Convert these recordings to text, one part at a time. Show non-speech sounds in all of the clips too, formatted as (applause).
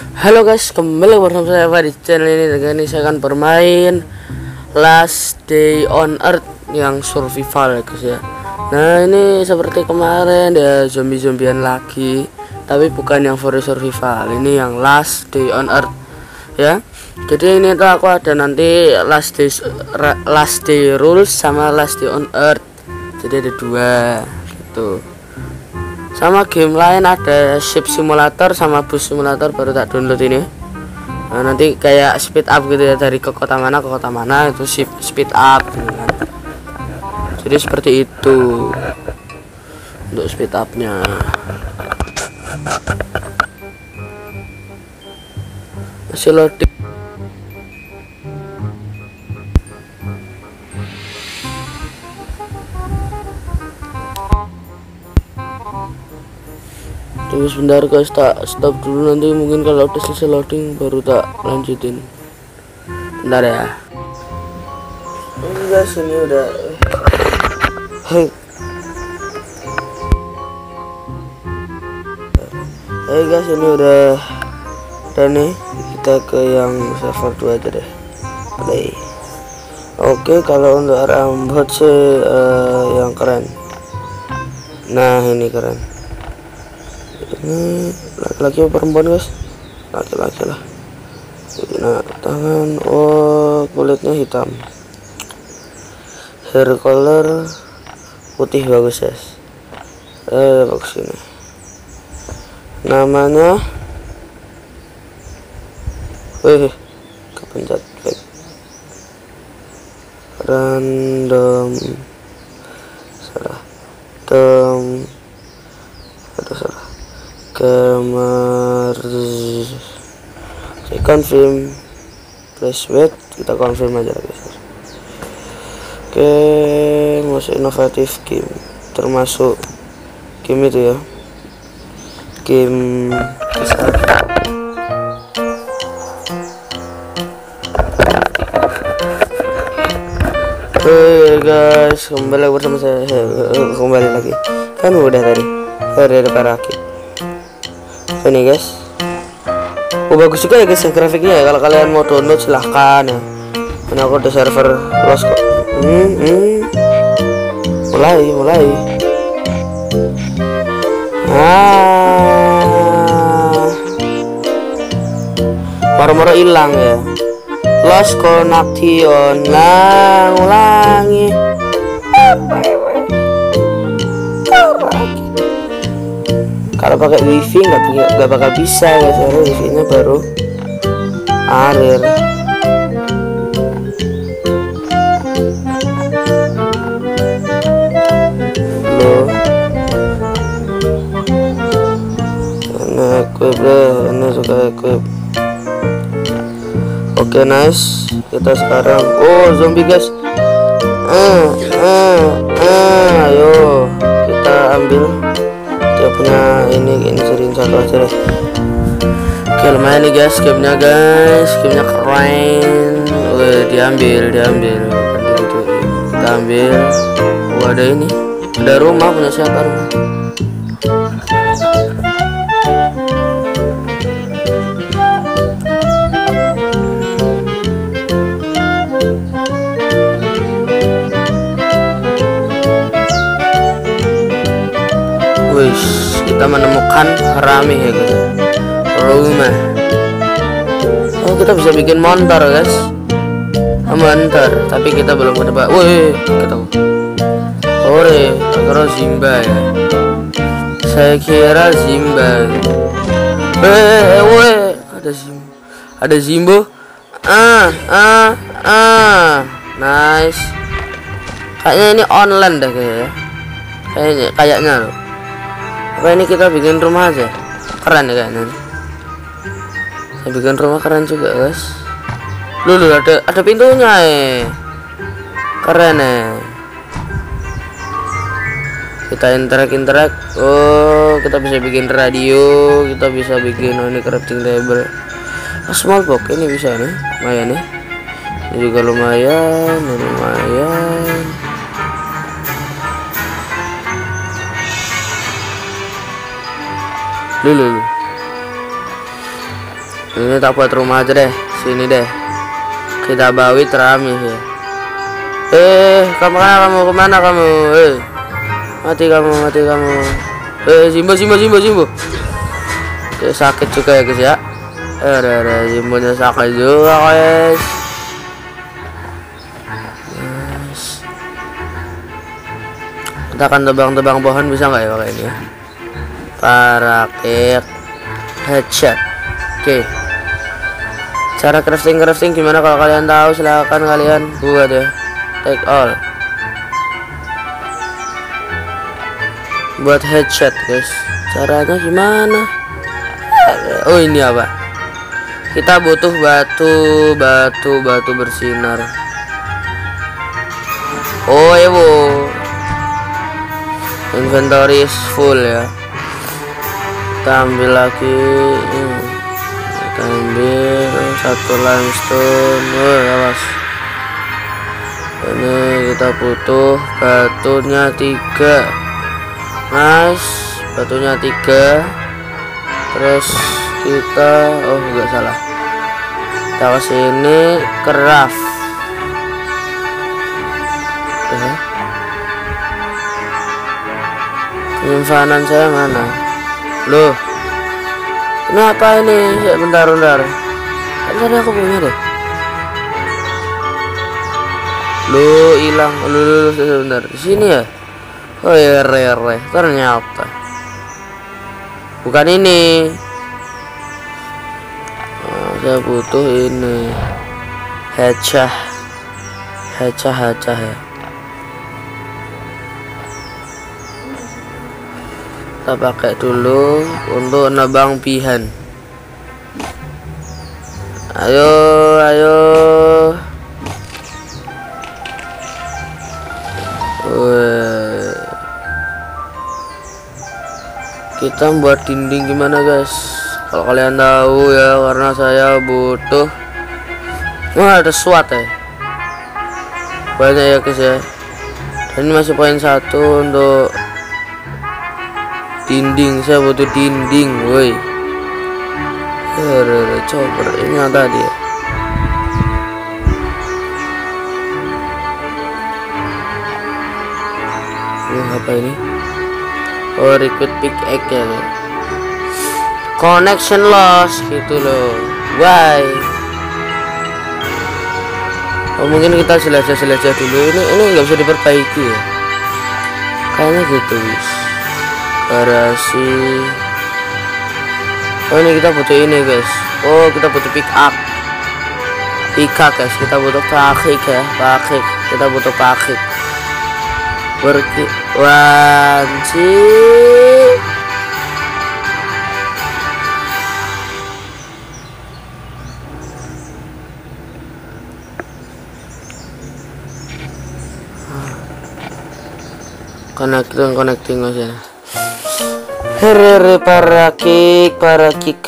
Halo guys, kembali bersama saya Eva di channel ini dengan ini saya akan bermain Last Day on Earth yang survival ya guys ya. Nah ini seperti kemarin ya zombie-zombian lagi, tapi bukan yang for survival, ini yang Last Day on Earth ya. Jadi ini tuh aku ada nanti Last Day Last Day Rules sama Last Day on Earth. Jadi ada dua gitu sama game lain ada ship simulator sama bus simulator baru tak download ini. Nah, nanti kayak speed up gitu ya dari ke kota mana ke kota mana itu ship speed up gitu kan. jadi seperti itu. Untuk speed upnya. Masih loading tunggu sebentar guys tak stop dulu. Nanti mungkin kalau udah selesai loading baru tak lanjutin. Bentar ya. Guys ini udah hey hey guys ini udah udah nih kita ke yang server 2 aja deh. Play oke kalau untuk rambut sih uh, yang keren. Nah ini keren ini laki-laki perempuan guys? Laki-laki lah. Nah tangan oh kulitnya hitam. Hair color putih bagus guys. Eh bagus ini. Namanya wih kepencet random. Salah ada salah kamar saya confirm please wait kita confirm aja oke masuk inovatif game termasuk game itu ya. Game Oke guys, kembali bersama saya. (laughs) Kembali lagi. Kan udah tadi. Dari rakit ini guys. Oh bagus juga ya guys ya grafiknya ya. Kalau kalian mau download silahkan ya. Ini aku di server los kok. Hmm, hmm. mulai mulai. Ah. Moro-moro hilang ya. Lost connection lah ulangi kalau pakai wifi nggak nggak bakal bisa ya soalnya wifi nya baru arir lo ini equip deh ini suka equip oke okay, nice. Kita sekarang oh zombie guys. Eh eh eh ayo kita ambil punya ini sering satu aja deh oke lumayan nih guys gamenya guys. Gamenya keren. Wih, diambil diambil. Kita ambil. Oh, ada ini. Ada rumah punya siapa rumah kita menemukan rame ya guys. Rumah. Oh, kita bisa bikin motor guys. Oh, motor, tapi kita belum menebak. Wih, kita. Ore, kira Zimba ya. Saya kira Zimba. Eh, weh, ada Zimbo. Ada Zimbo. Ah, ah, ah. Nice. Kayaknya ini online dah kayaknya. Kayaknya, kayaknya loh apa ini kita bikin rumah aja. Keren ya kayaknya saya bikin rumah keren juga guys. Lu ada ada pintunya eh. Keren eh. Kita interak oh kita bisa bikin radio kita bisa bikin oh, ini crafting table. Oh, small box ini bisa nih. Lumayan nih. Ini juga lumayan lumayan Lulu. ini tak buat rumah aja deh. Sini deh. Kita bawi terami ya eh kamu kamu ke mana kamu? Eh. Mati kamu mati kamu. Eh simbo simbo simbo simbo ya, sakit juga ya guys ya. Eh ada simbonya sakit juga guys. Kita akan tebang-tebang pohon bisa nggak ya pakai ini ya parakit headshot. Oke. Okay. cara crafting crafting gimana kalau kalian tahu? Silahkan kalian buat ya. Take all. Buat headshot guys. Caranya gimana? Oh ini apa? Kita butuh batu batu batu bersinar. Oh ewo inventory is full ya kita ambil lagi hmm. kita ambil satu limestone. Oh awas. Ini kita butuh batunya tiga. Nice batunya tiga. Terus kita oh enggak salah. Kita ke sini craft ya. penyimpanan saya mana Loh. Kenapa ini? Ya, bentar, bentar. Kan tadi aku punya deh. Loh, hilang. Loh, sebentar. Di sini ya? Oh ya, re, re. Ternyata. Bukan ini. Oh, saya butuh ini. Hecah. Hecah, hecah ya. Kita pakai dulu untuk nebang pihan. Ayo ayo. Kita buat dinding gimana guys? Kalau kalian tahu ya karena saya butuh. Wah ada SWAT ya banyak ya guys ya. Ini masih poin satu untuk dinding saya butuh dinding woi. Coba ini ada dia. Ini apa ini? Oh recruit egg ya connection loss gitu loh. Why? Oh mungkin kita selesai selesai dulu. Ini ini nggak bisa diperbaiki ya. Kayaknya gitu guys garasi oh ini kita butuh ini guys. Oh kita butuh pick up. Pick up guys. Kita butuh pakik ya. Pakik kita butuh pakik pergi. Wanci connecting connecting aja Herere para kick, para kick.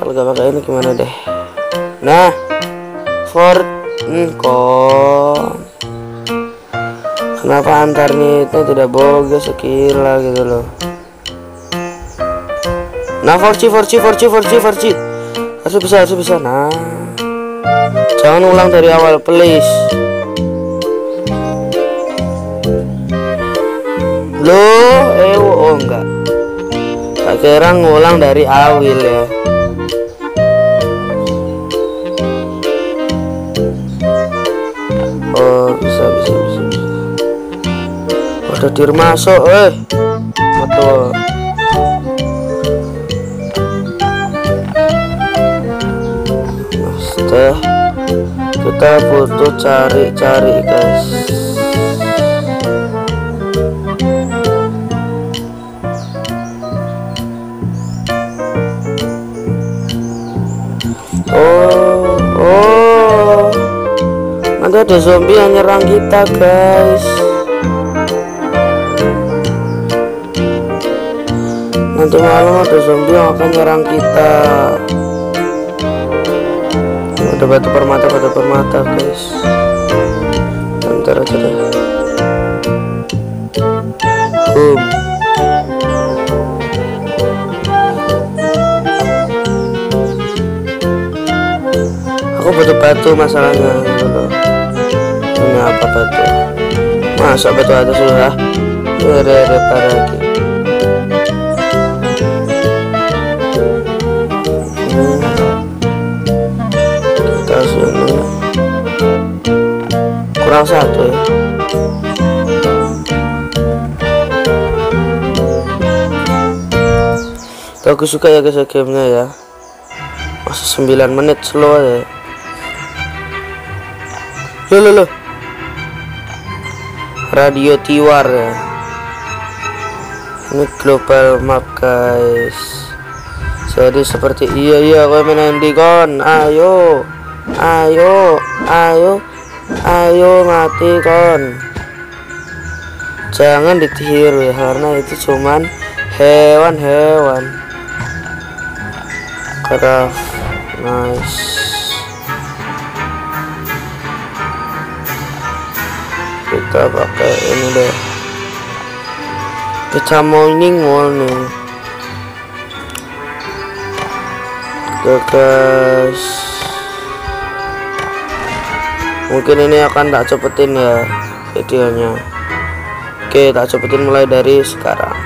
Kalau gak pakai ini gimana deh? Nah, Ford kok. Kenapa antarnya itu tidak bogus sekila gitu loh? Nah, Forci, Forci, Forci, Forci, Forci. Harus bisa, harus bisa. Nah, jangan ulang dari awal, please. Loh, eh, kira ngulang dari awil ya. Oh bisa bisa bisa, udah dir masuk eh. Betul. Nah, kita butuh cari-cari guys ada zombie yang nyerang kita guys. Nanti malam ada zombie yang akan nyerang kita. Ada batu permata batu permata guys. Bentar aja deh boom. Batu masalahnya. loh apa batu masa batu ada sudah ada lagi. Kita sini kurang satu ya? Bagus suka ya guys gamenya ya. Masih 9 menit slow ya. Loh loh loh radio tiwar. Ini global map guys. Jadi seperti iya iya gue main kon ayo ayo ayo ayo mati kon jangan ditiru ya karena itu cuman hewan-hewan. Craft. Nice kita pakai ini deh. Kita morning oke guys mungkin ini akan tak cepetin ya videonya. Oke tak cepetin mulai dari sekarang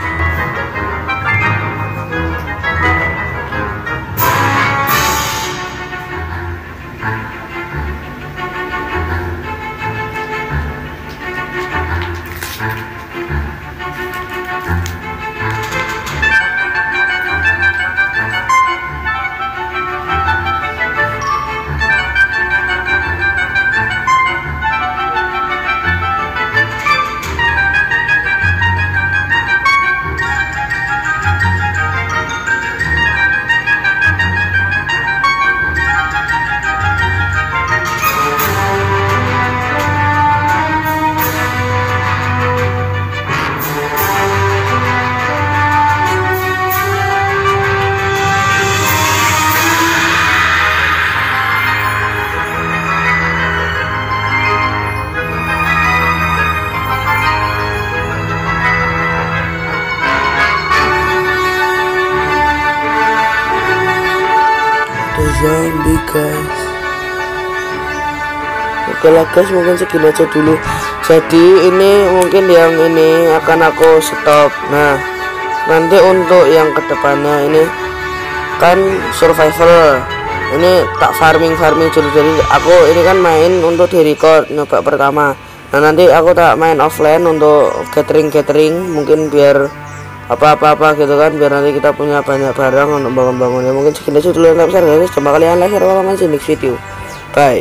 oke lah guys mungkin segini aja dulu. Jadi ini mungkin yang ini akan aku stop. Nah nanti untuk yang ke depannya ini kan survival. Ini tak farming farming jadi jadi aku ini kan main untuk di record nyoba pertama. Nah nanti aku tak main offline untuk gathering gathering mungkin biar apa-apa-apa gitu kan biar nanti kita punya banyak barang untuk bangun-bangun. Ya mungkin segini aja dulu. Yang besar guys. Coba kalian like share komen next video. Bye